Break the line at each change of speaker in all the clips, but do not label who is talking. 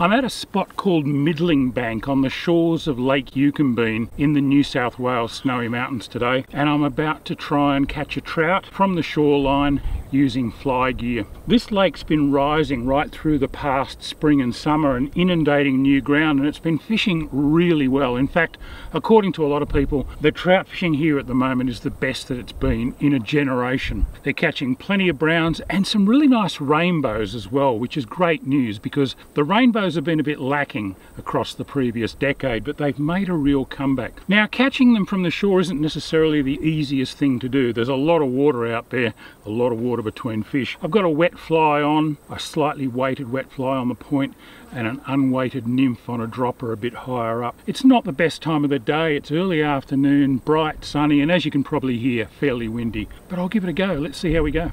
I'm at a spot called Middlingbank on the shores of Lake Eucumbene in the New South Wales Snowy Mountains today and I'm about to try and catch a trout from the shoreline using fly gear. This lake's been rising right through the past spring and summer and inundating new ground and it's been fishing really well. In fact, according to a lot of people, the trout fishing here at the moment is the best that it's been in a generation. They're catching plenty of browns and some really nice rainbows as well, which is great news because the rainbows have been a bit lacking across the previous decade, but they've made a real comeback. Now, catching them from the shore isn't necessarily the easiest thing to do. There's a lot of water out there, a lot of water between fish. I've got a wet fly on, a slightly weighted wet fly on the point, and an unweighted nymph on a dropper a bit higher up. It's not the best time of the day, it's early afternoon, bright, sunny, and as you can probably hear, fairly windy. But I'll give it a go, let's see how we go.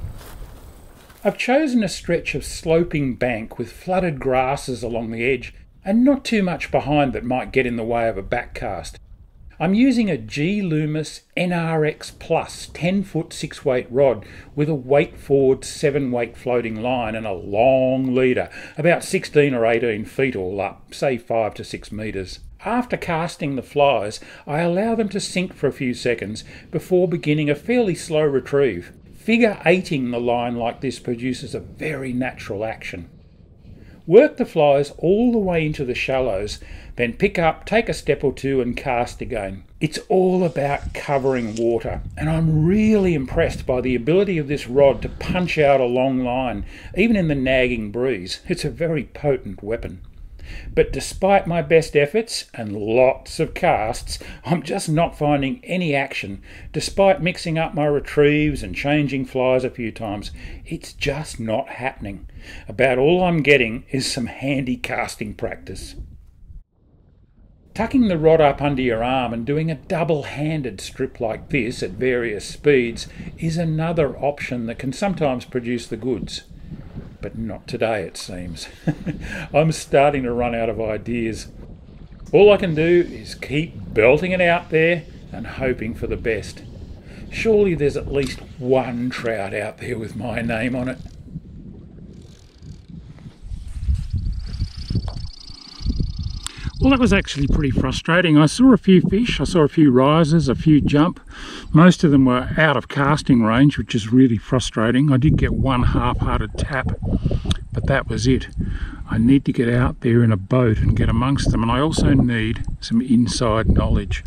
I've chosen a stretch of sloping bank with flooded grasses along the edge and not too much behind that might get in the way of a backcast. I'm using a G Loomis NRX Plus 10 foot 6 weight rod with a weight forward 7 weight floating line and a long leader, about 16 or 18 feet all up, say 5 to 6 metres. After casting the flies, I allow them to sink for a few seconds before beginning a fairly slow retrieve. Figure eighting the line like this produces a very natural action. Work the flies all the way into the shallows, then pick up, take a step or two, and cast again. It's all about covering water, and I'm really impressed by the ability of this rod to punch out a long line, even in the nagging breeze. It's a very potent weapon. But despite my best efforts and lots of casts, I'm just not finding any action. Despite mixing up my retrieves and changing flies a few times, it's just not happening. About all I'm getting is some handy casting practice. Tucking the rod up under your arm and doing a double handed strip like this at various speeds is another option that can sometimes produce the goods but not today, it seems. I'm starting to run out of ideas. All I can do is keep belting it out there and hoping for the best. Surely there's at least one trout out there with my name on it. Well, that was actually pretty frustrating. I saw a few fish, I saw a few risers, a few jump. Most of them were out of casting range, which is really frustrating. I did get one half-hearted tap, but that was it. I need to get out there in a boat and get amongst them, and I also need some inside knowledge.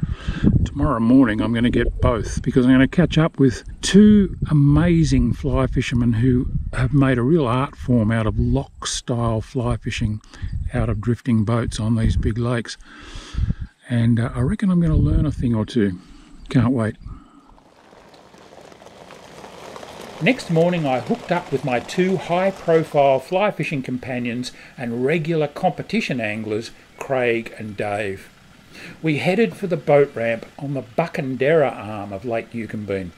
Tomorrow morning I'm going to get both because I'm going to catch up with two amazing fly fishermen who have made a real art form out of loch style fly fishing out of drifting boats on these big lakes. And uh, I reckon I'm going to learn a thing or two. Can't wait. Next morning I hooked up with my two high profile fly fishing companions and regular competition anglers, Craig and Dave. We headed for the boat ramp on the Buckenderra arm of Lake Eucumbene.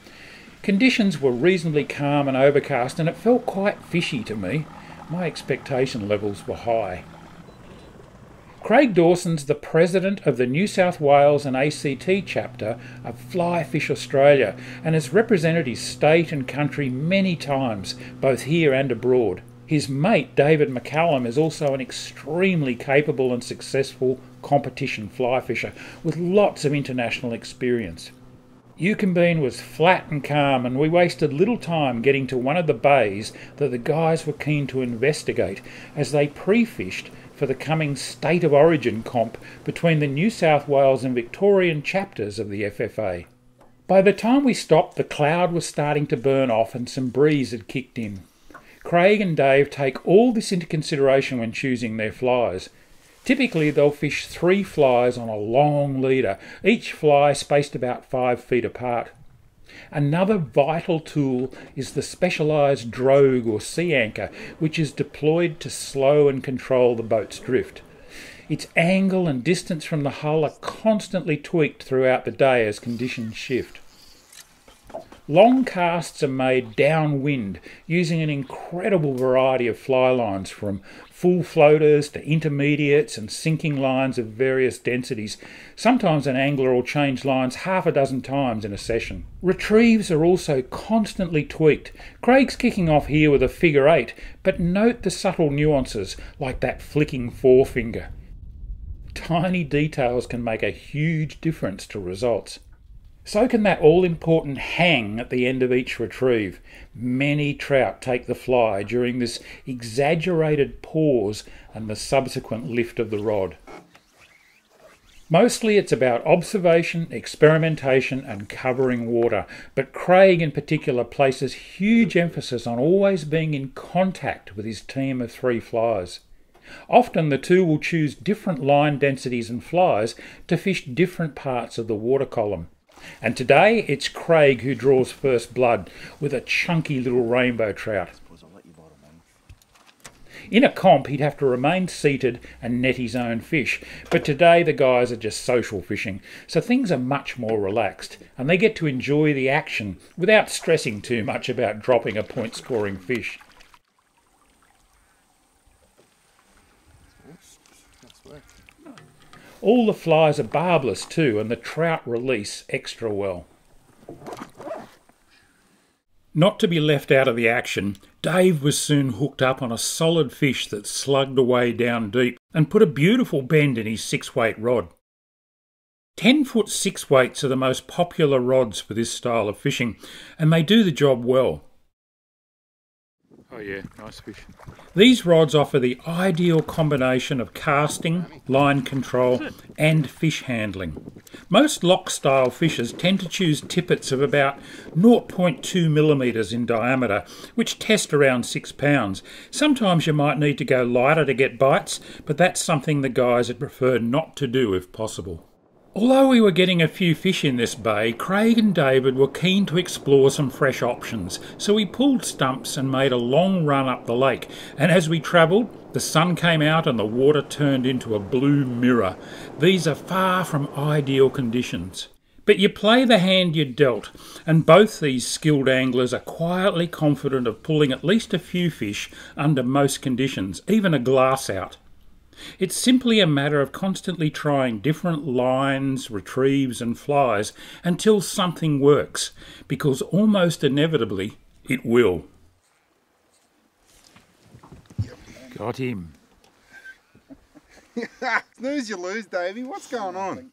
Conditions were reasonably calm and overcast and it felt quite fishy to me. My expectation levels were high. Craig Dawson's the president of the New South Wales and ACT chapter of Fly Fish Australia and has represented his state and country many times, both here and abroad. His mate, David McCallum, is also an extremely capable and successful competition fly fisher with lots of international experience. Eucumbene was flat and calm, and we wasted little time getting to one of the bays that the guys were keen to investigate as they pre fished for the coming State of Origin comp between the New South Wales and Victorian chapters of the FFA. By the time we stopped, the cloud was starting to burn off and some breeze had kicked in. Craig and Dave take all this into consideration when choosing their flies. Typically, they'll fish three flies on a long leader, each fly spaced about five feet apart. Another vital tool is the specialised drogue or sea anchor, which is deployed to slow and control the boat's drift. Its angle and distance from the hull are constantly tweaked throughout the day as conditions shift. Long casts are made downwind using an incredible variety of fly lines from full floaters to intermediates and sinking lines of various densities. Sometimes an angler will change lines half a dozen times in a session. Retrieves are also constantly tweaked. Craig's kicking off here with a figure eight, but note the subtle nuances like that flicking forefinger. Tiny details can make a huge difference to results. So can that all important hang at the end of each retrieve. Many trout take the fly during this exaggerated pause and the subsequent lift of the rod. Mostly it's about observation, experimentation, and covering water, but Craig in particular places huge emphasis on always being in contact with his team of three flies. Often the two will choose different line densities and flies to fish different parts of the water column. And today it's Craig who draws first blood with a chunky little rainbow trout. In a comp, he'd have to remain seated and net his own fish, but today the guys are just social fishing, so things are much more relaxed, and they get to enjoy the action without stressing too much about dropping a point scoring fish. All the flies are barbless too, and the trout release extra well. Not to be left out of the action, Dave was soon hooked up on a solid fish that slugged away down deep and put a beautiful bend in his six weight rod. 10 foot six weights are the most popular rods for this style of fishing, and they do the job well.
Oh yeah, nice fish.
These rods offer the ideal combination of casting, line control and fish handling. Most loch style fishers tend to choose tippets of about 0.2 millimeters in diameter, which test around 6 pounds. Sometimes you might need to go lighter to get bites, but that's something the guys would prefer not to do if possible. Although we were getting a few fish in this bay, Craig and David were keen to explore some fresh options, so we pulled stumps and made a long run up the lake. And as we travelled, the sun came out and the water turned into a blue mirror. These are far from ideal conditions. But you play the hand you're dealt, and both these skilled anglers are quietly confident of pulling at least a few fish under most conditions, even a glass out. It's simply a matter of constantly trying different lines, retrieves, and flies until something works, because almost inevitably it will.
Got him.
Snooze you lose, Davey. What's going on?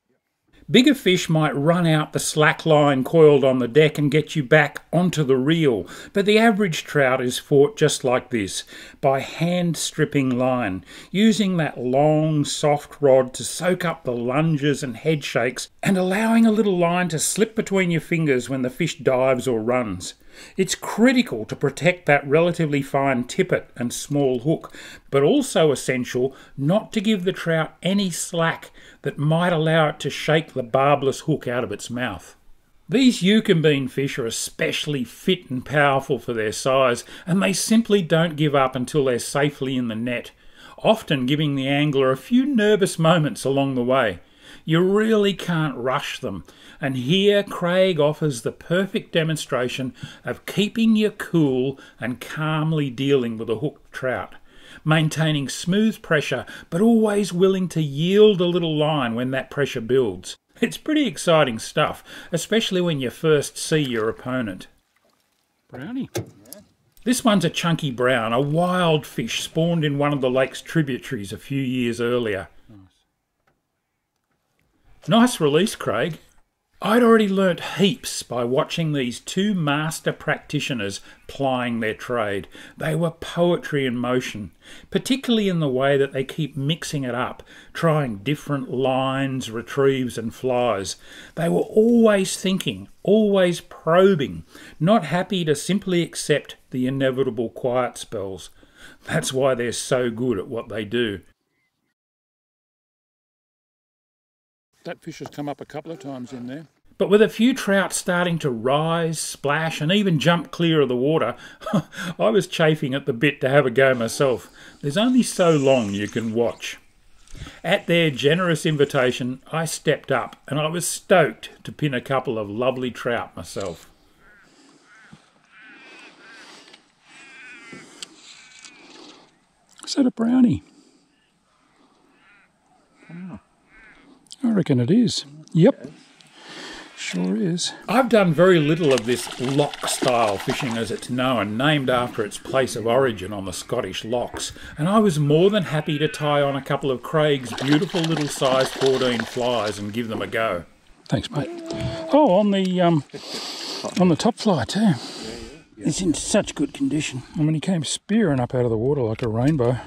Bigger fish might run out the slack line coiled on the deck and get you back onto the reel, but the average trout is fought just like this by hand stripping line, using that long, soft rod to soak up the lunges and head shakes, and allowing a little line to slip between your fingers when the fish dives or runs. It's critical to protect that relatively fine tippet and small hook, but also essential not to give the trout any slack that might allow it to shake the barbless hook out of its mouth. These Eucumbene fish are especially fit and powerful for their size, and they simply don't give up until they're safely in the net, often giving the angler a few nervous moments along the way. You really can't rush them, and here Craig offers the perfect demonstration of keeping your cool and calmly dealing with a hooked trout maintaining smooth pressure, but always willing to yield a little line when that pressure builds. It's pretty exciting stuff, especially when you first see your opponent.
Brownie.
This one's a chunky brown, a wild fish spawned in one of the lake's tributaries a few years earlier. Nice, nice release, Craig. I'd already learnt heaps by watching these two master practitioners plying their trade. They were poetry in motion, particularly in the way that they keep mixing it up, trying different lines, retrieves, and flies. They were always thinking, always probing, not happy to simply accept the inevitable quiet spells. That's why they're so good at what they do.
That fish has come up a couple of times in there.
But with a few trout starting to rise, splash, and even jump clear of the water, I was chafing at the bit to have a go myself. There's only so long you can watch. At their generous invitation, I stepped up and I was stoked to pin a couple of lovely trout myself. Is that a brownie? Ah. I reckon it is. Yep. Sure is. I've done very little of this loch style fishing as it's known, named after its place of origin on the Scottish lochs, and I was more than happy to tie on a couple of Craig's beautiful little size 14 flies and give them a go. Thanks, mate. Oh, on the um, on the top fly too. It's in such good condition. I mean, he came spearing up out of the water like a rainbow.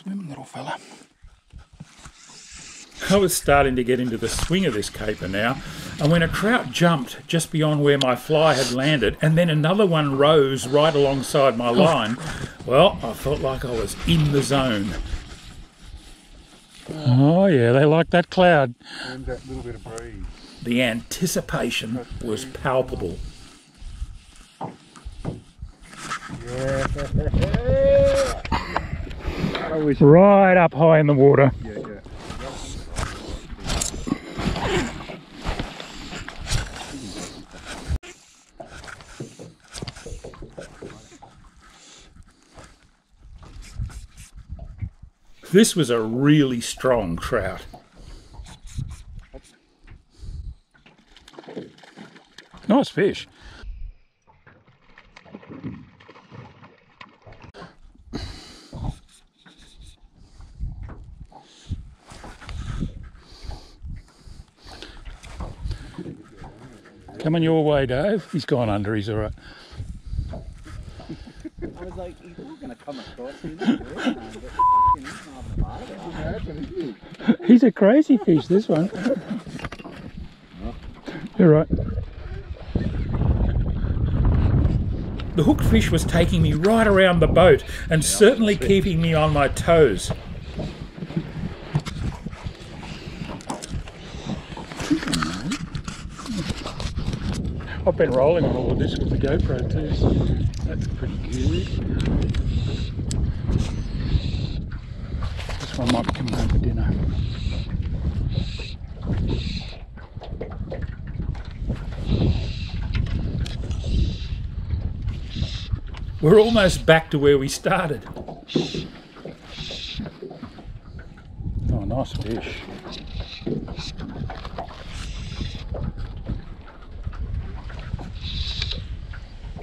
Swim, little fella. I was starting to get into the swing of this caper now, and when a trout jumped just beyond where my fly had landed, and then another one rose right alongside my oh. line, well, I felt like I was in the zone. Oh yeah, they like that cloud.
And that little bit of breeze.
The anticipation was palpable.
Yeah.
Right up high in the water.
Yeah, yeah.
This was a really strong trout. Nice fish. Coming your way, Dave. He's gone under, he's all right.
I was like, he's not going to come across me. He's he's a bite of it.
He's a crazy fish, this one. You're right. The hooked fish was taking me right around the boat and certainly keeping me on my toes. I've been rolling on all of this with the GoPro too, so that's pretty good. This one might be coming home for dinner. We're almost back to where we started. Oh, nice fish.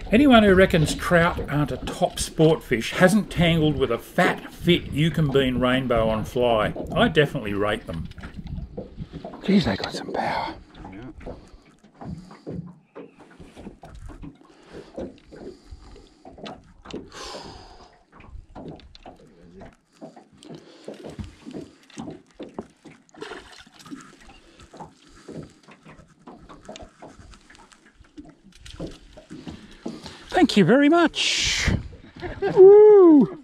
Anyone who reckons trout aren't a top sport fish hasn't tangled with a fat, fit Eucumbene rainbow on fly. I definitely rate them. Geez, they got some power. Thank you very much. Woo!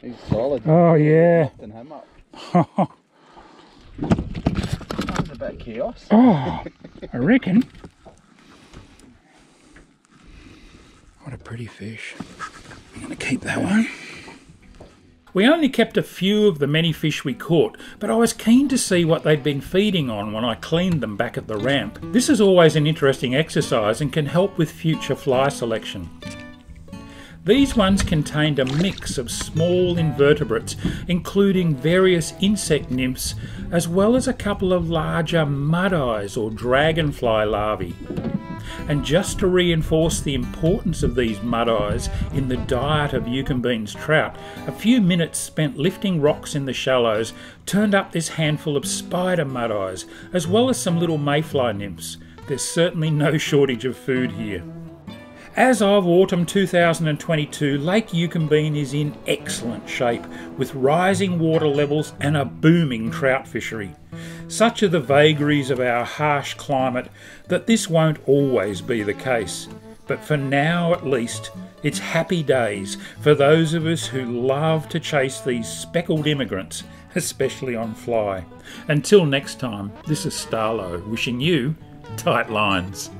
He's solid.
Oh yeah.
Lifting him up. That was a bit of chaos.
Oh, I reckon. What a pretty fish. I'm going to keep that one. We only kept a few of the many fish we caught, but I was keen to see what they'd been feeding on when I cleaned them back at the ramp. This is always an interesting exercise and can help with future fly selection. These ones contained a mix of small invertebrates, including various insect nymphs, as well as a couple of larger mud eyes or dragonfly larvae. And just to reinforce the importance of these mud eyes in the diet of Eucumbene's trout, a few minutes spent lifting rocks in the shallows turned up this handful of spider mud eyes, as well as some little mayfly nymphs. There's certainly no shortage of food here. As of autumn 2022, Lake Eucumbene is in excellent shape with rising water levels and a booming trout fishery. Such are the vagaries of our harsh climate that this won't always be the case. But for now at least, it's happy days for those of us who love to chase these speckled immigrants, especially on fly. Until next time, this is Starlo wishing you tight lines.